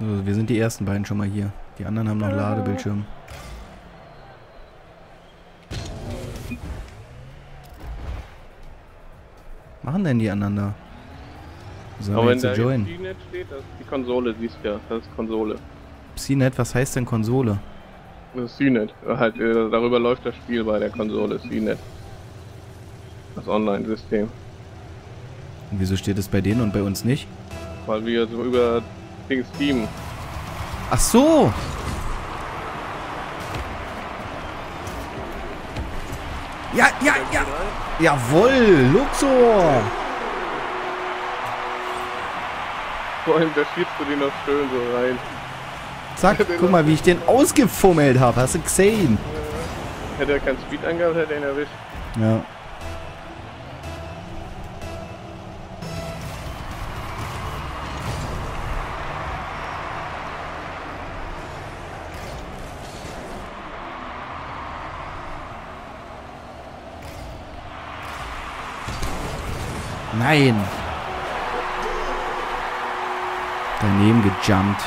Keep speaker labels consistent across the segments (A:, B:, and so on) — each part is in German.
A: So, wir sind die ersten beiden schon mal hier. Die anderen haben noch Ladebildschirm. Machen denn die anderen da? Sollen
B: Aber
A: wir
B: wenn
A: jetzt
B: da CNET steht, das ist die Konsole, siehst du ja. Das ist Konsole.
A: CNET, was heißt denn Konsole?
B: Das ist CNET. Halt, äh, darüber läuft das Spiel bei der Konsole, CNET. Das Online-System.
A: Und wieso steht es bei denen und bei uns nicht?
B: Weil wir so über Ding Steam.
A: Ach so! Ja, ja, ja! Jawohl, Luxor!
B: Vor allem, da schiebst du den noch schön so rein.
A: Zack, guck mal, wie ich den ausgefummelt habe. Hast du gesehen?
B: Hätte er keinen Speed angehabt, hätte er ihn erwischt.
A: Ja. Nein. Daneben gejumpt.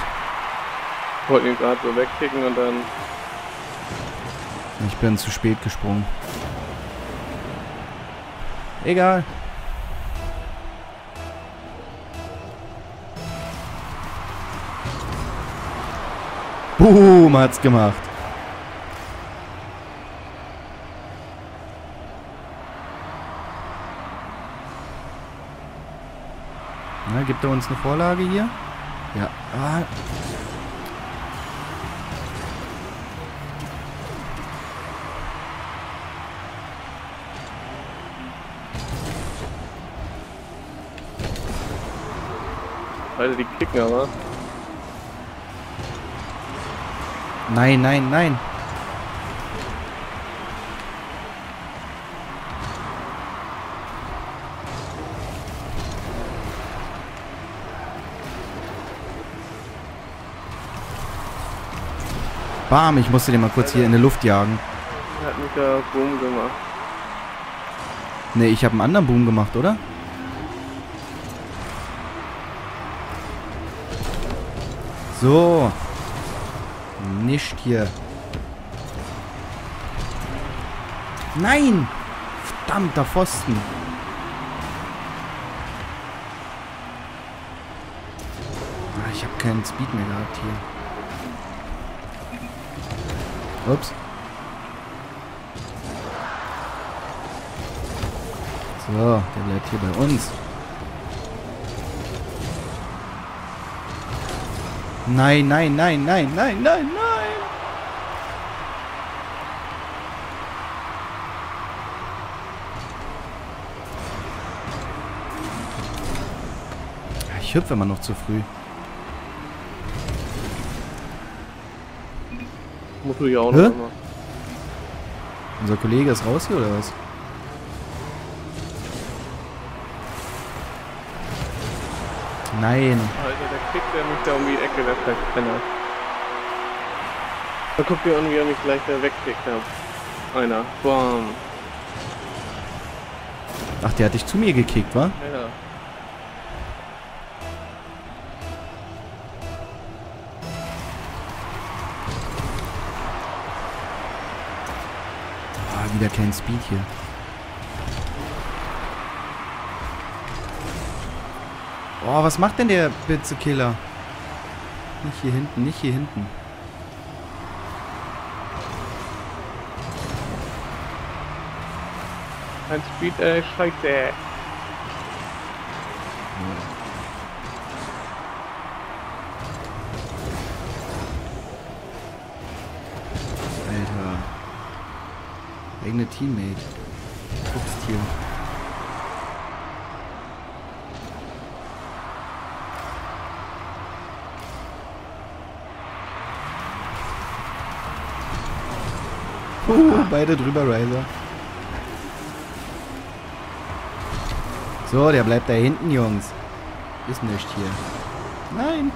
B: Wollten ihn gerade so wegkicken und dann.
A: Ich bin zu spät gesprungen. Egal. Boom, hat's gemacht. Na, gibt er uns eine Vorlage hier? Ja. Ah.
B: Alter, die kicken aber.
A: Nein, nein, nein. Bam, ich musste den mal kurz hier in die Luft jagen.
B: Hat mich da boom gemacht.
A: Ne, ich habe einen anderen Boom gemacht, oder? So. Nicht hier. Nein! Verdammter Pfosten. Ah, ich habe keinen Speed mehr gehabt hier. Ups. So, der bleibt hier bei uns. Nein, nein, nein, nein, nein, nein, nein. Ich hüpfe immer noch zu früh.
B: Muss du ja auch
A: Hä?
B: noch mal.
A: Unser Kollege ist raus hier oder was? Nein.
B: Alter, der kickt der mich da um die Ecke, der Penner. Da guckt ihr an, wie er mich gleich da wegkickt hat. Einer. Bam.
A: Ach, der hat dich zu mir gekickt, wa?
B: Ja.
A: Wieder kein Speed hier. Oh, was macht denn der Blitzekiller? Nicht hier hinten, nicht hier hinten.
B: Ein Speed, äh, scheiße.
A: Alter. Eigene Teammate. Hier. Uh, beide drüber, Riser. So, der bleibt da hinten, Jungs. Ist nicht hier. Nein.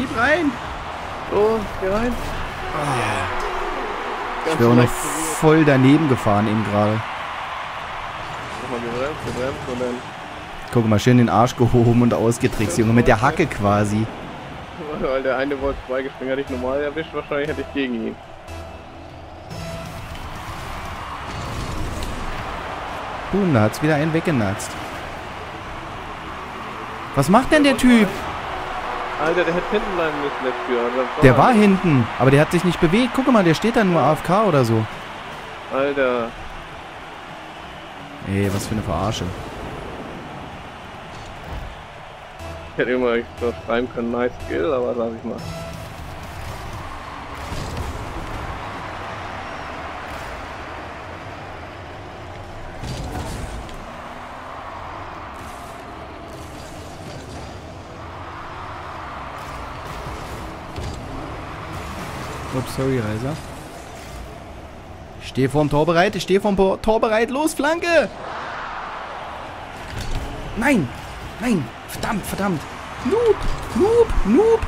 A: Schieb rein.
B: So, geh rein.
A: Ich
B: Ganz
A: wäre auch noch voll daneben gefahren eben gerade. Guck mal, schön den Arsch gehoben und ausgetrickst, Junge. Mit der Hacke quasi.
B: Weil der eine wollte vorbeigesprungen, hätte ich normal erwischt, wahrscheinlich hätte ich gegen ihn.
A: Boom, da hat's wieder einen weggenatzt. Was macht denn der Typ?
B: Alter, der hätte hinten bleiben müssen. Also das
A: Der war hinten, aber der hat sich nicht bewegt. Guck mal, der steht da nur AFK oder so.
B: Alter.
A: Ey, was für eine Verarsche.
B: Ich hätte immer so schreiben können, nice skill, aber sag ich mal.
A: Ups, sorry, Reiser. Ich stehe vorm Tor bereit, ich stehe vorm Tor bereit. Los, Flanke! Nein! Nein! Verdammt, verdammt! Noob! Noob! Noob!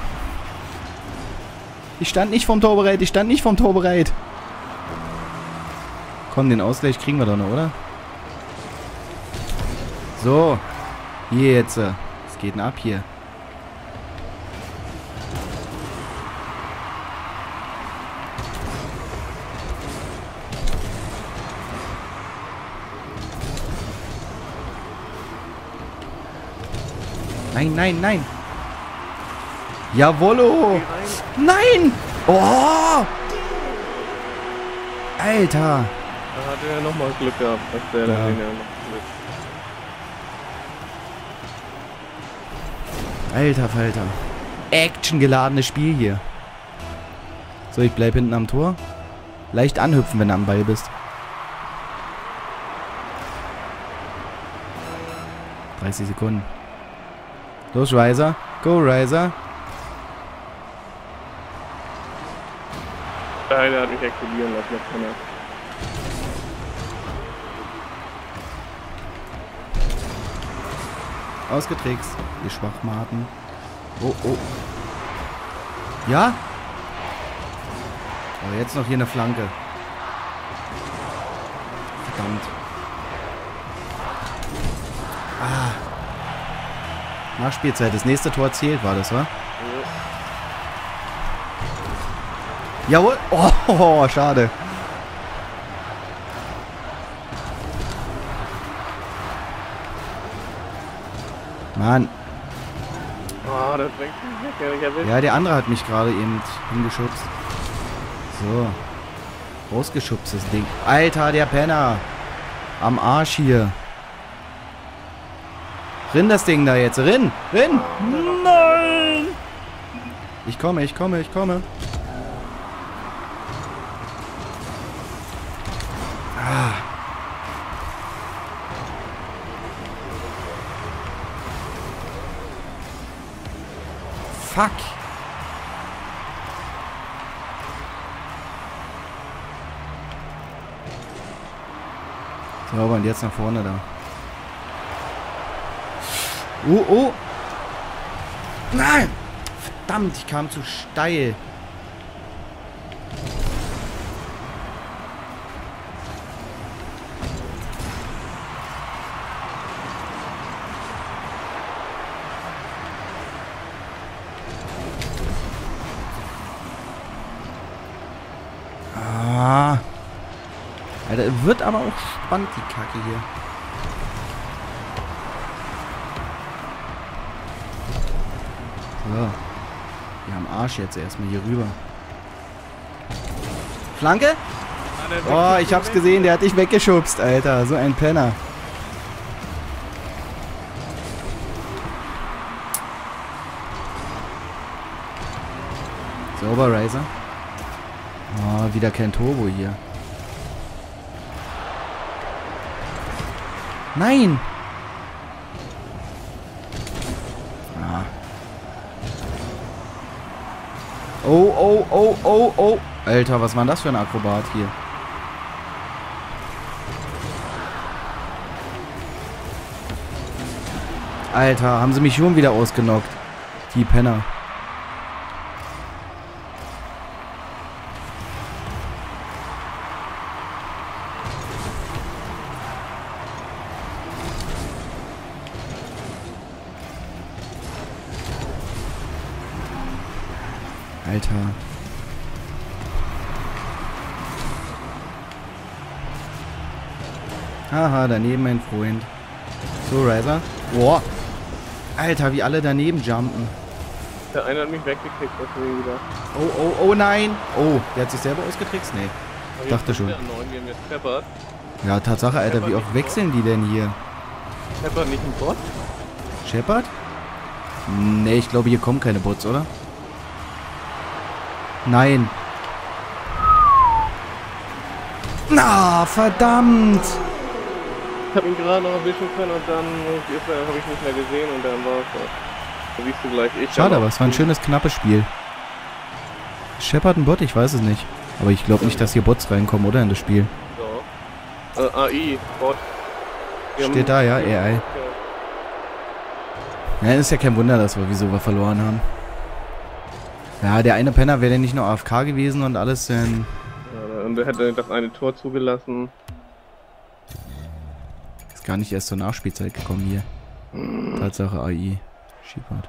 A: Ich stand nicht vorm Tor bereit, ich stand nicht vorm Tor bereit. Komm, den Ausgleich kriegen wir doch noch, oder? So. Hier jetzt. äh, Was geht denn ab hier? Nein, nein, nein. Jawollo. Nein. Oh. Alter.
B: Da hatte er nochmal Glück gehabt, dass der
A: Ja.
B: den ja noch.
A: Alter Falter. Actiongeladenes Spiel hier. So, ich bleib hinten am Tor. Leicht anhüpfen, wenn du am Ball bist. 30 Sekunden. Los, Riser. Go, Riser.
B: Alter, hat mich explodieren lassen, das kann er.
A: Ausgetrickst. Ihr Schwachmaten. Oh, oh. Ja? Aber jetzt noch hier eine Flanke. Verdammt. Nachspielzeit. Das nächste Tor zählt, war das, wa? Jawohl. Oh, schade. Mann.
B: Ah, das bringt mich weg.
A: Ja, der andere hat mich gerade eben hingeschubst. So. Rausgeschubst, das Ding. Alter, der Penner. Am Arsch hier. Rinn das Ding da jetzt. Rinn. Rinn. Nein. Ich komme, ich komme, ich komme. Ah. Fuck. So, und jetzt nach vorne da. Oh, oh. Nein. Verdammt, ich kam zu steil. Ah. Alter, wird aber auch spannend, die Kacke hier. Wir haben Arsch jetzt erstmal hier rüber. Flanke? Oh, ich hab's gesehen, der hat dich weggeschubst, Alter. So ein Penner. Sauber, Razer. Oh, wieder kein Turbo hier. Nein! Oh, oh, oh, oh, oh. Alter, was war denn das für ein Akrobat hier? Alter, haben sie mich schon wieder ausgenockt. Die Penner. Alter. Haha, daneben mein Freund. So, Riser. Boah. Alter, wie alle daneben jumpen.
B: Der eine hat mich weggekickt, deswegen wieder.
A: Oh, oh, oh nein. Oh, der hat sich selber ausgetrickst? Nee.
B: Aber
A: Dachte schon.
B: Shepard.
A: Ja, Tatsache, Alter, wie oft wechseln die denn hier?
B: Shepard nicht ein Bot?
A: Shepard? Nee, ich glaube, hier kommen keine Bots, oder? Nein. Na, verdammt.
B: Ich habe ihn gerade noch erwischen können und dann habe ich nicht mehr gesehen und dann war es. Da siehst du gleich ich.
A: Schade, aber es war ein schönes, knappes Spiel. Shepard ein Bot? Ich weiß es nicht. Aber ich glaube nicht, dass hier Bots reinkommen, oder? In das Spiel.
B: So. Äh, AI, Bot. Wir
A: Steht da, ja, AI. Ja, ist ja kein Wunder, dass wir wieso wir verloren haben. Ja, der eine Penner wäre nicht nur AFK gewesen und alles denn.
B: Ja, und er hätte das eine Tor zugelassen.
A: Ist gar nicht erst zur Nachspielzeit gekommen hier. Tatsache AI. Shepard.